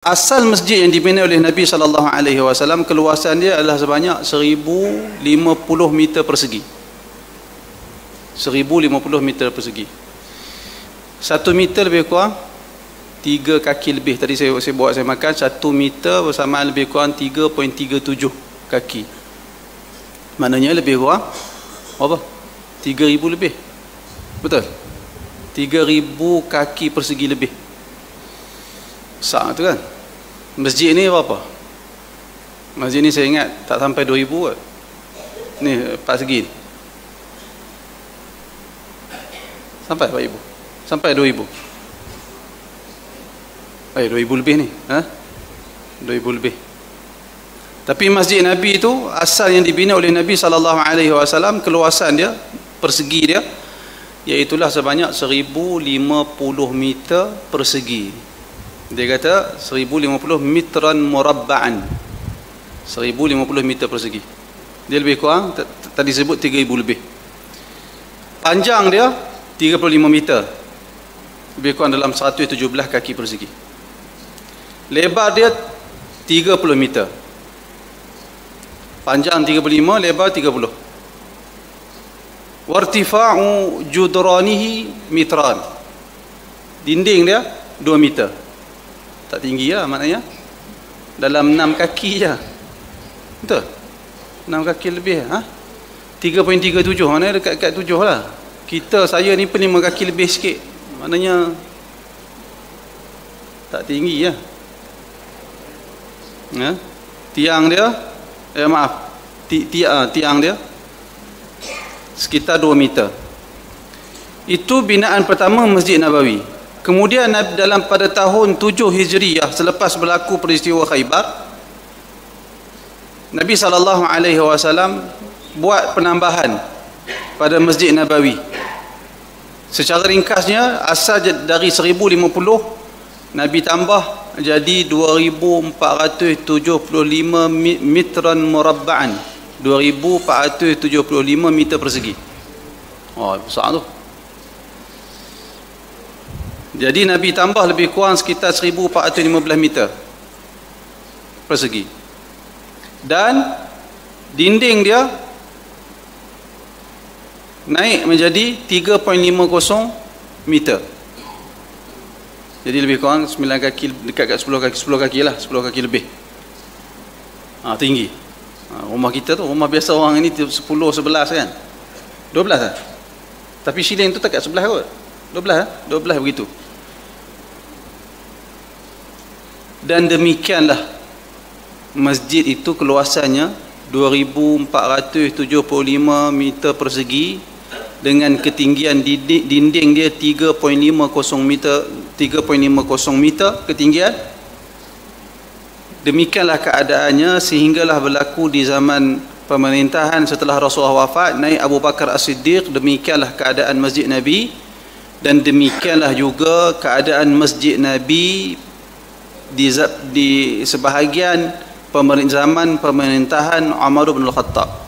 asal masjid yang dibina oleh Nabi sallallahu alaihi wasallam keluasan dia adalah sebanyak 1050 meter persegi. 1050 meter persegi. 1 meter lebih kurang 3 kaki lebih. Tadi saya saya buat saya makan 1 meter bersama lebih kurang 3.37 kaki. Maknanya lebih kurang apa? 3000 lebih. Betul? 3000 kaki persegi lebih besar tu kan? Masjid ni berapa? Masjid ni saya ingat tak sampai 2000 kot. Ni empat segi. Sampai 4000 sampai 2000 eh 2000 lebih ni. Ha? 2000 lebih. Tapi masjid Nabi tu asal yang dibina oleh Nabi wasallam keluasan dia persegi dia iaitulah sebanyak 1050 meter persegi dia kata 1050 meteran murabba'an. 1050 meter persegi. Dia lebih kurang tadi sebut 3000 lebih. Panjang dia 35 meter. Lebih kurang dalam 117 kaki persegi. Lebar dia 30 meter. Panjang 35 lebar 30 wartifa'u judranihi mitran. Dinding dia 2 meter tak tinggi lah maknanya. Dalam 6 kaki je. Betul? 6 kaki lebih ha? 3.37 maknanya dekat-dekat 7 lah. Kita saya ni pun 5 kaki lebih sikit. Maknanya tak tinggi lah ya tiang dia eh maaf. Ti, ti, uh, tiang dia sekitar 2 meter. Itu binaan pertama Masjid Nabawi Kemudian dalam pada tahun 7 Hijriah selepas berlaku peristiwa Khaybar Nabi sallallahu alaihi wasallam buat penambahan pada Masjid Nabawi. Secara ringkasnya asal dari 1050 Nabi tambah jadi 2475 meteran murabba'an. 2475 meter persegi. Oh, besar tu. Jadi Nabi tambah lebih kurang sekitar 1415 meter persegi. Dan dinding dia naik menjadi 3.50 meter. Jadi lebih kurang 9 kaki dekat kat 10 kaki 10 kaki lah, 10 kaki lebih. Ha, tinggi. Ha, rumah kita tu rumah biasa orang ini 10 11 kan. 12 lah. Tapi siling tu tak kat sebelah kot. 12 lah, 12 begitu. Dan demikianlah masjid itu keluasannya 2475 meter persegi dengan ketinggian dinding dia 3.50 meter 3.50 meter ketinggian. Demikianlah keadaannya sehinggalah berlaku di zaman pemerintahan setelah Rasulullah wafat naik Abu Bakar As-Siddiq. Demikianlah keadaan masjid Nabi dan demikianlah juga keadaan masjid Nabi di, di sebahagian pemerintahan pemerintahan Umar bin Al-Khattab